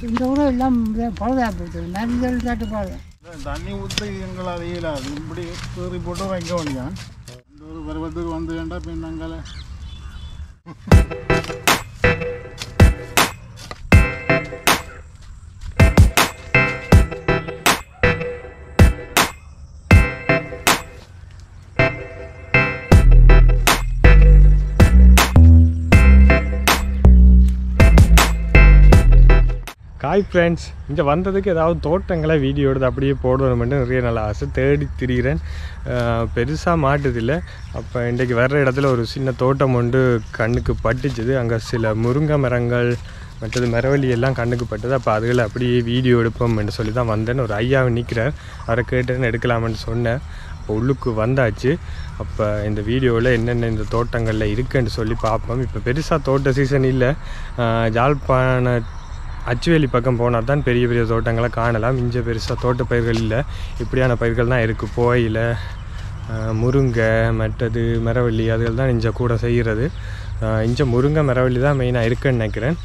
இந்த ஊர் எல்லாம் பழுதாக நிறைய மருந்துகள் தட்டுப்பாடு தண்ணி ஊற்றி எங்களை வெயிலாது இப்படி தூரி போட்டு வைக்க வேண்டியான் இந்த ஒரு பருவத்துக்கு வந்து வேண்டாம் பின்னங்களை காய் ஃப்ரெண்ட்ஸ் இங்கே வந்ததுக்கு ஏதாவது தோட்டங்களை வீடியோ எடுத்து அப்படியே போடணுமென்ட்டு நிறைய நல்ல ஆசை. தேடி திரிகிறேன் பெருசாக மாட்டுதில்லை. அப்போ இன்றைக்கு வர்ற இடத்துல ஒரு சின்ன தோட்டம் ஒன்று கண்ணுக்கு பட்டுச்சுது. அங்கே சில முருங்கை மரங்கள் மற்றது மரவள்ளி எல்லாம் கண்ணுக்கு பட்டுது. அப்போ அதுகளை அப்படியே வீடியோ எடுப்போம்னு சொல்லி தான் வந்தேன். ஒரு ஐயாவை நிற்கிறார் அவரை கேட்டேன்னு எடுக்கலாமென்னு சொன்னேன். அப்போ உள்ளுக்கு வந்தாச்சு. அப்போ இந்த வீடியோவில் என்னென்ன இந்த தோட்டங்களில் இருக்குன்னு சொல்லி பார்ப்போம். இப்போ பெருசாக தோட்ட சீசன் இல்லை. ஜாழ்ப்பாண அச்சுவேலி பக்கம் போனால் தான் பெரிய பெரிய தோட்டங்களை காணலாம். இஞ்ச பெருசாக தோட்ட பயிர்கள் இல்லை. இப்படியான பயிர்கள் தான் இருக்குது போயில் முருங்கை மற்றது மரவள்ளி அதுகள் தான் இஞ்ச கூட செய்கிறது இஞ்ச முருங்கை மரவள்ளி தான் மெயினாக இருக்குன்னு நினைக்கிறேன்.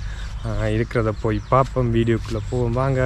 இருக்கிறத போய் பார்ப்போம் வீடியோக்குள்ளே போவோம். வாங்க.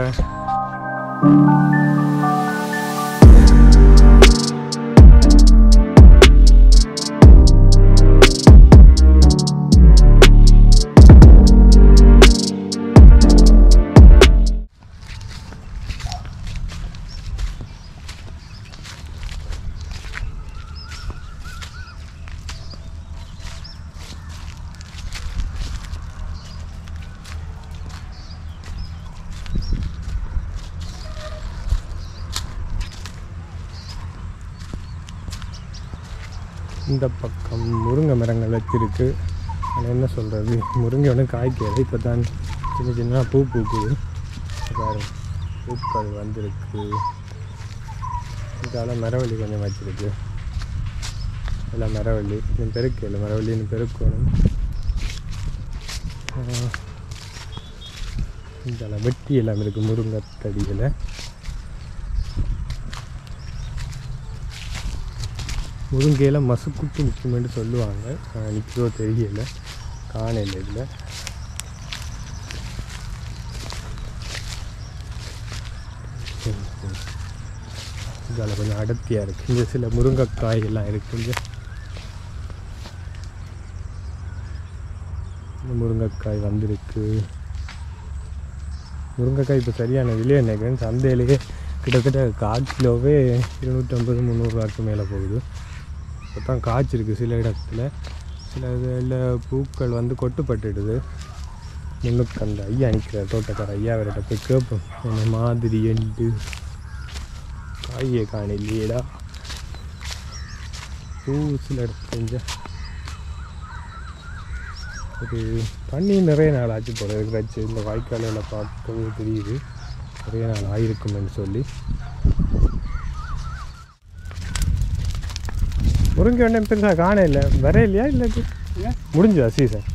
முருங்கை மரங்கள் வச்சிருக்கு. ஆனால் என்ன சொல்கிறது முருங்கை ஒன்று காய்க்கிறது இப்போ தான் சின்ன சின்ன பூ பூக்குது. பாரு பூக்கள் வந்திருக்கு. இதால் மரவள்ளி கொஞ்சம் வச்சிருக்கு. எல்லாம் மரவள்ளி. இன்னும் பெருக்கு இல்லை. மரவள்ளி பெருக்கணும். இதெல்லாம் வெட்டி எல்லாம் இருக்குது முருங்கை தடியில். முருங்கையில் மசுக்குட்டி நிற்குமென்று சொல்லுவாங்க. நிற்கிறோ தெரியல. காணல இதில். இதில் கொஞ்சம் அடர்த்தியாக இருக்குது இங்கே சில முருங்கைக்காய் எல்லாம் இருக்குங்க இந்த முருங்கைக்காய் வந்திருக்கு. முருங்கைக்காய் இப்போ சரியான விலையை நினைக்கிறேன் சந்தையிலேயே கிட்டத்தட்ட கால் கிலோவே இருநூற்றம்பது முந்நூறுரூவாக்கு மேலே போகுது. இப்போ தான் காய்ச்சிருக்கு சில இடத்துல. சில இதில் பூக்கள் வந்து கொட்டுப்பட்டுடுது. முன்னுக்கு அந்த ஐயா நிற்கிற தோட்டக்கார ஐயா அவர்கிட்ட போய் கேட்போம். என்ன மாதிரி எண்டு காயை காணலையேடா. பூ சில இடத்துல செஞ்சா ஒரு தண்ணி நிறைய நாள் ஆச்சு போல இருக்கிறாச்சு. இந்த வாய்க்காலில் பார்க்கவே தெரியுது. நிறைய நாள் ஆயிருக்குமென்னு சொல்லி. முருங்கை ஒன்றும் பெருசாக காண இல்லை. வர இல்லையா இல்லை. முடிஞ்சதா சீசன்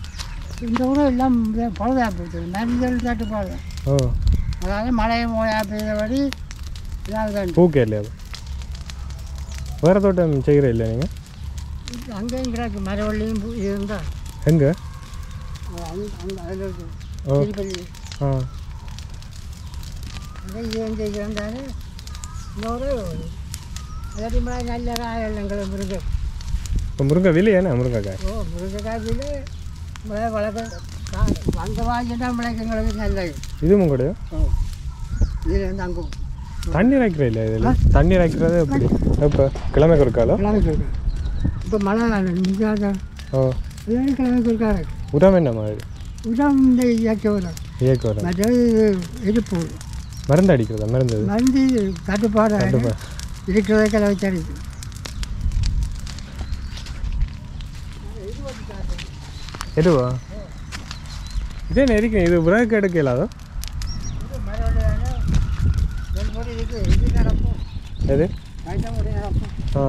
இந்த ஊர் எல்லாம் பழுதாக போச்சு மருந்துகள் தட்டுப்பாடு ஓ. அதாவது மழை மழையா பெய்தபடி இதாக பூக்கே இல்லையா வேறு தோட்டம் செய்கிற இல்லை நீங்கள் அங்கேயும் கிடக்கு. மரவள்ளியும் இருந்தால் எங்கே? ஆ. அங்கே இருந்து இருந்தால் இன்னொரு மழை நல்ல காயல் எங்களை முருங்கை. இப்போ முருங்கை விலையாண்ணா முருங்கைக்காய்? ஓ முருங்கைக்காய்ச்சில் மழை வளர்க்க கா அந்த வாங்கிட்டா மழைக்கு எங்களுக்கு நல்லது. இது உங்களுடைய? இதில் இருந்து அங்கே தண்ணீர் வைக்கிற இல்லை இதில்? தண்ணீர் வைக்கிறது எப்படி? இப்போ கிழமைக்கு இருக்காலோ கிழமைக்கு இருக்கு இப்போ மழை மிஞ்சாத ஓ. ஏழு கிழமைக்கு இருக்காரு உரம் என்ன மாதிரி? உரம் இந்த இயற்கை உரம். இயக்க உரம். மற்றது இது இருப்பு மருந்து அடிக்கிறதா? மருந்து? மருந்து தட்டுப்பாடு. இருக்கிறத கிளவி அடிக்கும் எதுவா இதே நெரிக்கும் இது விறகு எடுக்க இல்லாதோ எது ஆ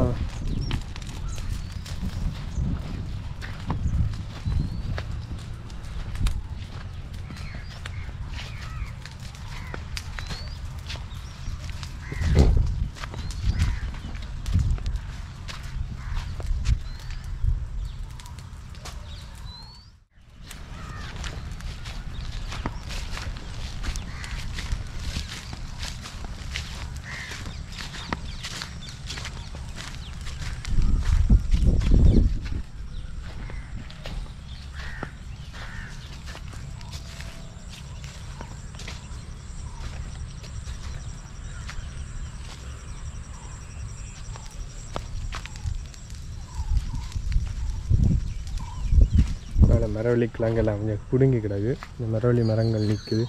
மரவள்ளி கிழங்கெல்லாம் கொஞ்சம் பிடுங்கி கிடக்கு. இந்த மரவள்ளி மரங்கள் நிற்குது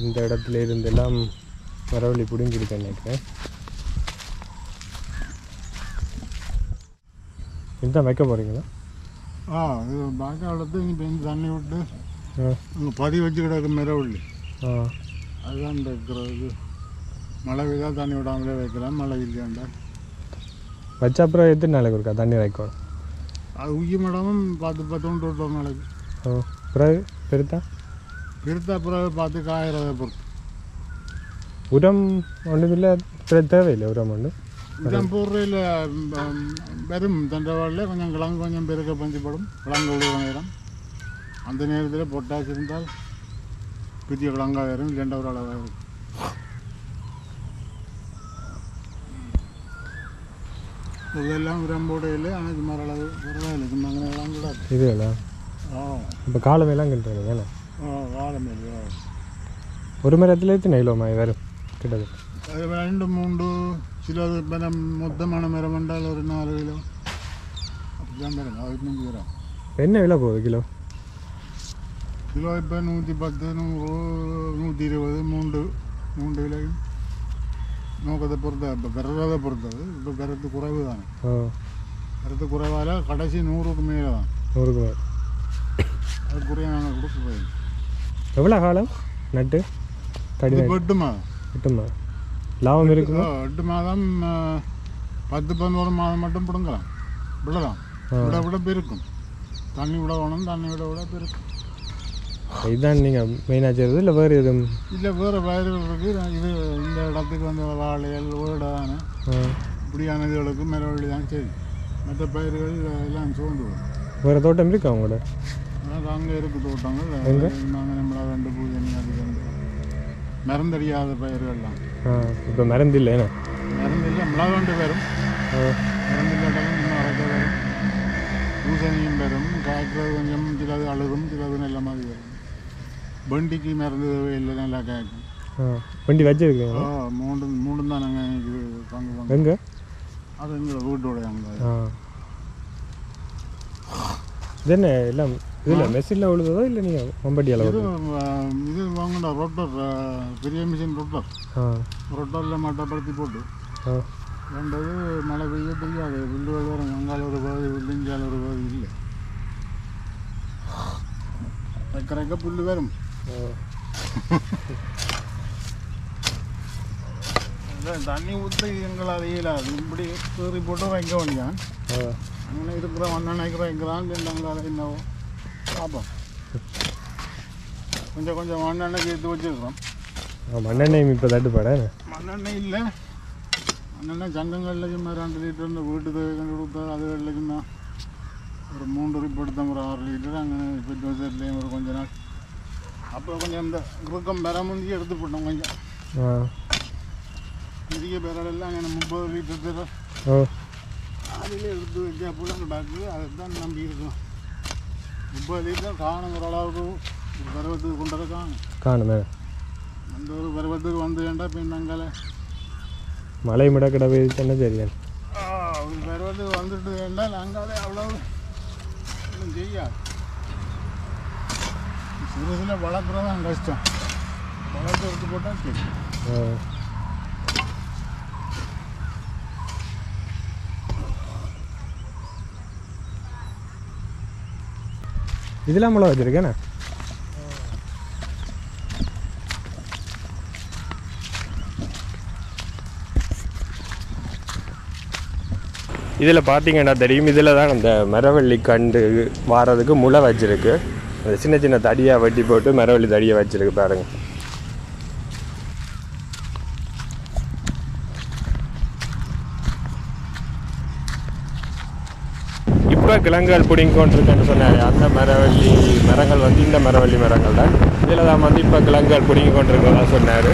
இந்த இடத்துல இருந்தெல்லாம் மரவள்ளி பிடுங்கிருக்கு நினைக்கிறேன். இதுதான் வைக்க போகிறீங்களா ஆ இது பாக்கி இனி பெஞ்சு தண்ணி விட்டு அங்கே பதி வச்சு கிடக்கு மிரவள்ளி. ஆ. அதுதான் இந்த இருக்கிற இது. மழை பெய்தா தண்ணி விடாமலே வைக்கலாம் மழை இல்லையாண்டா. வச்ச அப்புறம் எத்தனை நாளைக்கு இருக்கா தண்ணி வைக்கணும் அது உய்ய மடமும் பார்த்து பத்தொன்று நாளைக்கு. ஆ பிறகு? பெருத்தா? பிரித்த பிறகு பார்த்து காயறதை பொறுத்து. உரம் ஒன்றுமில்லை தேவையில்லை உரம் ஒன்று இதன் பூர்வையில் வெறும் தண்டவாளில் கொஞ்சம் கிழங்கு கொஞ்சம் பெருக்க பஞ்சப்படும் கிழங்கு விழுகிற நேரம் அந்த நேரத்தில் பொட்டாசி இருந்தால் பெரிய கிழங்கா வரும் இல்லைண்டா ஒரு அளவாக இருக்கும் இதெல்லாம் விரம்போடையில் ஆனால் சும்மா அளவு பரவாயில்லை சும்மா அங்கே இதுல ஆ இப்போ காலமையெல்லாம் கிண்டுறீங்க தானே? ஒரு மரத்தில் எத்தனை கிலோ மாய் வரும்? கிட்டத்தட்ட. ரெண்டு மூன்று சிலது மரம் மொத்தமான மரம் என்றால் ஒரு நாலு கிலோ. என்ன விலை போகுது கிலோ? கிலோ இப்போ நூற்றி பத்து நூறு நூற்றி இருபது மூன்று மூன்று விலை. நோக்கத்தை பொறுத்த இப்போ பிறதை பொறுத்தது. இப்போ பிறத்து குறைவு தானே. பிறத்து குறைவால் கடைசி நூறுக்கு மேலே தான். நூறுக்கு மேல். எவ்வளோ காலம்? நட்டு? கடிதம் எட்டு மாதம் எட்டுமா லாபம் இருக்குமா? எட்டு மாதம் பத்து பதினோரு மாதம் மட்டும் பிடுங்கலாம். விடலாம். விட விட பெருக்கும். தண்ணி விட வேணும் தண்ணி விட விட பெருக்கும். இதுதான் நீங்கள் மெயினாக செய்கிறது இல்லை வேறு எதுவும்? இல்லை வேறு பயிர்கள் இருக்குது இது இந்த இடத்துக்கு வந்து வாழைகள் ஓடான இப்படியான இதுகளுக்கு மரவள்ளி தான் சரி மற்ற பயிர்கள் எல்லாம் சோர்ந்து வரும் வேறு தோட்டம் இருக்கா உங்களோட? அங்கே இருக்குது தோட்டங்கள்? நாங்கள் நம்மள ரெண்டு பூஜை அது வந்து மருந்தடியாத பயிர்கள்லாம். இப்போ மருந்து இல்லை என்ன? மருந்தில்லை மிளகாண்டு வரும் ஆ. மருந்தில்லாட்டாலும் இன்னும் அரைக்க வரும் பூசணியும் வரும் காய்க்கிறது கொஞ்சம் சிலது அழுகும் சிலது நல்ல மாதிரி வரும். வண்டிக்கு மருந்து இல்லை நல்லா காய்க்கும். வண்டி வச்சிருக்கீங்களா ஓ மூணு மூணு தான் நாங்கள் இது பங்கு எங்கே? அது எங்கள் வீட்டோட அங்கே. ஆ. இது என்ன எல்லாம் இதில் மெஷினில் விழுந்ததா இல்லை நீங்கள் மம்படி அளவு இது வாங்கண்டா ரொட்டர் பெரிய மிஷின் ரொட்டர். ரொட்டரில் மட்டப்படுத்தி போட்டு. ரெண்டாவது மழை பெய்ய பெய்யாது வில்லு வரும் அங்கால ஒரு பகுதி வில்லுங்கால ஒரு பகுதி இல்லை. ரெக்க புல்லு வரும். தண்ணி ஊற்றி எங்களால் இயலாது இப்படி சீறி போட்டு வைக்க வேண்டியான் அங்கே இருக்கிற மண்ணெண்ணெய்க்கிற வைக்கிறான் எங்களால் என்னவோ. பார்ப்போம் கொஞ்சம் கொஞ்சம் மண்ணெண்ணெய் சேர்த்து வச்சுருக்கிறோம். ஆ மண்ணெண்ணெய் இப்போ தட்டுப்பாடா மண்ணெண்ணெய் இல்லை. மண்ணெண்ணெய் சங்கங்களில் சும்மா ரெண்டு லிட்டர் இந்த வீட்டு தேவைக்கு கொடுத்தா அதுகளில் சும்மா ஒரு மூன்று ரிப் எடுத்தோம் ஒரு ஆறு லிட்டர். அங்கே இப்போ ஜோசர்லேயும் ஒரு கொஞ்ச நாள். அப்புறம் கொஞ்சம் இந்த குறுக்கம் பெற முந்தி எடுத்து போட்டோம் கொஞ்சம். ஆ. பெரிய பெறலெல்லாம் அங்கே முப்பது லிட்டர் பெற ஓ. அதில் எடுத்து வைக்க போல கிடக்கு அதை தான் நம்பி இருக்கோம். முப்பது லிட்டர் காணும் ஒரு பருவத்துக்கு கொண்டதை காணும் காணுமே அந்த ஒரு பருவத்துக்கு வந்து வேண்டாம் பின்னங்கால மலை முடக்கடை போய் தானே தெரியும் ஒரு பருவத்துக்கு வந்துட்டு வேண்டாம் அங்காலே அவ்வளோ ஒன்றும் செய்யாது சிறுசில் வளர்க்குறது தான் கஷ்டம் வளர்த்து எடுத்து போட்டால் சரி ஆ இதெல்லாம் மிளகா வச்சுருக்கேண்ணே இதில் பார்த்தீங்கன்னா தெரியும் இதில் தான் அந்த மரவள்ளி கண்டு வாரதுக்கு முளை வச்சுருக்கு. அந்த சின்ன சின்ன தடியாக வெட்டி போட்டு மரவள்ளி தடியை வச்சுருக்கு பாருங்கள் இப்போ கிழங்குகள் பிடிங்க சொன்னார். சொன்னாரு அந்த மரவள்ளி மரங்கள் வந்து இந்த மரவள்ளி மரங்கள் தான் இதில் தான் வந்து இப்போ கிழங்குகள் பிடிங்க கொண்டிருக்கிறதா சொன்னார்.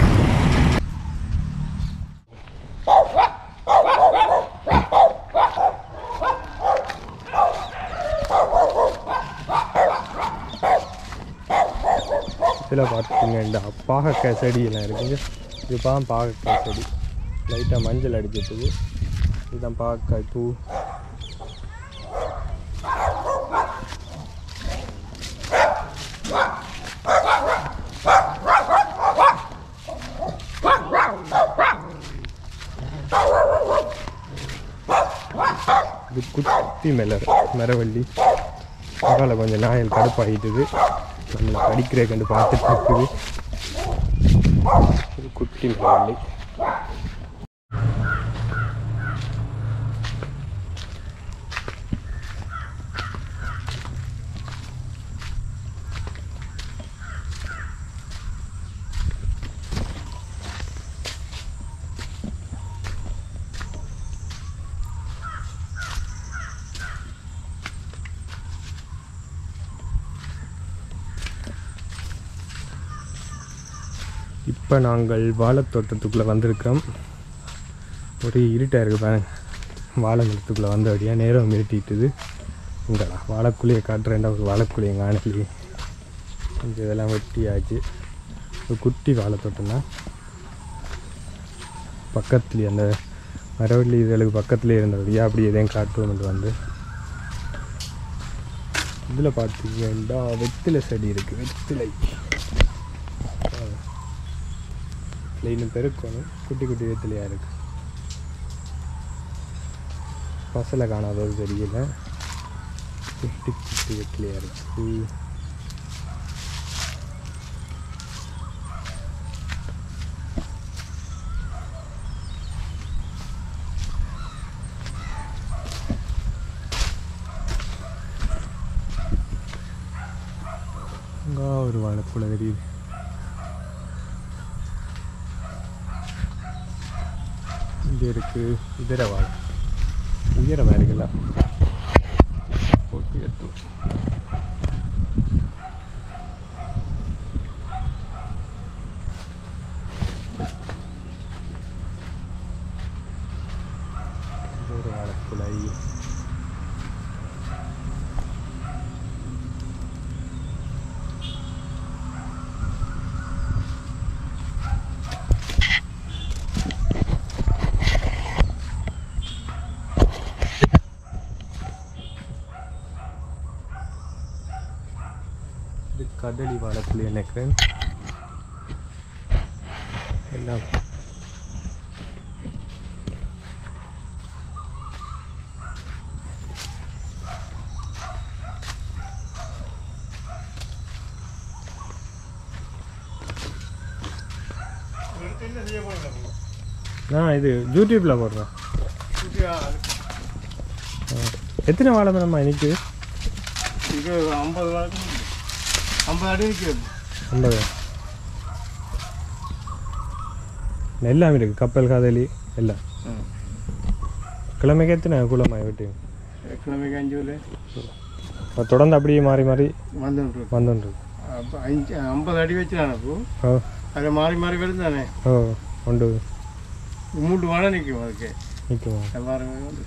இதில் பார்த்தீங்க இந்த பாகக்காய் செடியெல்லாம் இருக்குங்க. இதுதான் பாகக்காய் செடி லைட்டாக மஞ்சள் அடிச்சிட்டுது இதுதான் பாகக்காய் பூ இது குட்டி மலர் மரவள்ளி. அதால் கொஞ்சம் நாயல் கடுப்பாகிட்டுது. நம்மளை கடிக்கிற கண்டு பார்த்துட்டு இருக்குது. குட்டி மரவள்ளி. இப்போ நாங்கள் வாழைத்தோட்டத்துக்குள்ளே வந்திருக்கோம் ஒரே இருட்டாக இருக்குது பாருங்க. வாழை மரத்துக்குள்ளே வந்தபடியாக நேரம் இருட்டிட்டுது இங்கடா வாழைக்குழியை காட்டுறேன்டா ஒரு வாழைக்குழியை காணலையே. கொஞ்சம் இதெல்லாம் வெட்டியாச்சு. ஒரு குட்டி வாழைத்தோட்டம் தான். பக்கத்துலேயே அந்த மரவள்ளி இதழுக்கு பக்கத்துலேயே இருந்த வழியாக அப்படி எதையும் காட்டுவோம்னு வந்து. இதில் பார்த்தீங்கன்னா வெத்திலை செடி இருக்குது வெத்திலை இன்னும் பெருக்கணும். குட்டி குட்டி வெத்திலையாக இருக்குது பசலை காணாத ஒரு தெரியல. குட்டி குட்டி வெத்திலையாக இருக்குது அங்கே ஒரு வாழைப்பழம் தெரியுது இங்கே இருக்கு இதர வாழை உயரமாக இருக்குல்ல போட்டு எடுத்து இது ஒரு வாழைக்குலை இது கதளி வாழைப்புளி நினைக்கிறேன் எல்லாம் நான் இது யூடியூப்பில் போடுறேன் எத்தனை வாழை மரமா இன்னைக்கு இது ஐம்பது வாழை ஐம்பது அடி இருக்குது ஐம்பது எல்லாமே இருக்குது கப்பல் காதலி எல்லாம் கிழமைக்கு எத்தனை குளமாய் விட்டு கிழமைக்கு அஞ்சு அது தொடர்ந்து அப்படியே மாறி மாறி வந்துட்டு வந்துட்டு அஞ்சு ஐம்பது அடி வச்சுட்டானே அப்போ ஓ அதில் மாறி மாறி வருது தானே ஓ உண்டு மூட்டு வாழை நிற்கும் அதுக்கு நிற்குமா எல்லாருமே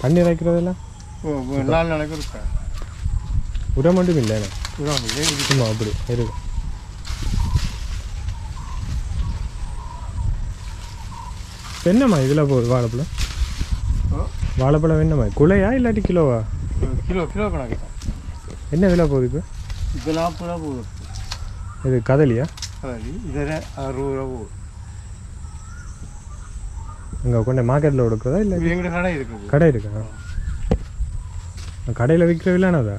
தண்ணி இறைக்கிறதெல்லாம் ஓ நாளைக்கு இருக்கா உரம் மட்டும் இல்லைண்ணே அப்படி. இருக்கு என்னம்மா இதில் போகுது வாழைப்பழம். வாழைப்பழம் என்னம்மா குலையா இல்லாட்டி கிலோவா? கிலோ கிலோ கணக்கு என்ன விலை போகுது இப்போ? இப்போ நாற்பது ரூபா போகுது. இது கதலியா? அதாவது இதில் அறுபது ரூபா போகுது. அங்கே கொண்டு மார்க்கெட்டில் கொடுக்குறதா இல்லை எங்கிட்ட கடை இருக்குது. கடை இருக்கா? கடையில் விற்கிற விலைனாதா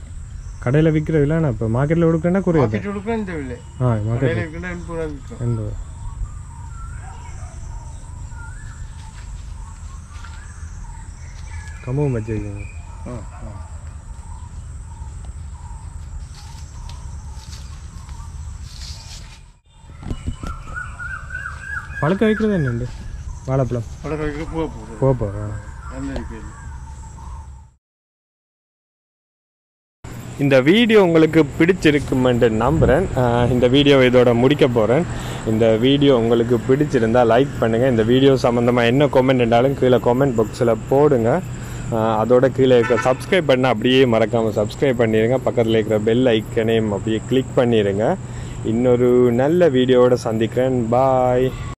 கடையில் விற்கிற விலைனா இப்போ மார்க்கெட்டில் கொடுக்குறேன்னா கொடுக்குறேன் இந்த விலை. ஆ மார்க்கெட்டில் எண்பது ரூபா விற்கும். எண்பது கம்பவும் வச்சுருக்கீங்க ஆ ஆ. பழக்க வைக்கிறது என்னண்டு வாழைப்பழம். படம் வைக்க போக போகுது போக போகிறோம் இந்த வீடியோ உங்களுக்கு பிடிச்சிருக்குமென்று நம்புகிறேன் இந்த வீடியோ இதோட முடிக்க போகிறேன் இந்த வீடியோ உங்களுக்கு பிடிச்சிருந்தா லைக் பண்ணுங்கள் இந்த வீடியோ சம்மந்தமாக என்ன கமெண்ட் இருந்தாலும் கீழே கமெண்ட் பாக்ஸில் போடுங்க. அதோட கீழே இருக்க சப்ஸ்கிரைப் பண்ண அப்படியே மறக்காமல் சப்ஸ்கிரைப் பண்ணிடுங்க பக்கத்தில் இருக்கிற பெல் ஐக்கனையும் அப்படியே கிளிக் பண்ணிடுங்க இன்னொரு நல்ல வீடியோவோட சந்திக்கிறேன். பாய்